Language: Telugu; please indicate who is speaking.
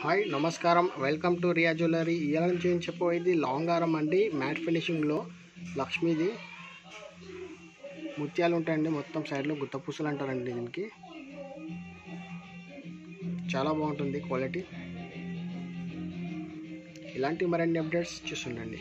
Speaker 1: హాయ్ నమస్కారం. Welcome to Riya jewellery. ఇవాళ నుంచి ఏం చెప్పబోయేది? లాంగ్ అండి. మ్యాట్ ఫినిషింగ్లో లక్ష్మీది ముత్యాలు ఉంటాయండి. మొత్తం సైడ్లో గుత్తపూసలు అంటారండి దీనికి. చాలా బాగుంటుంది క్వాలిటీ. ఇలాంటి మరిన్ని అప్డేట్స్ చూస్తుండండి.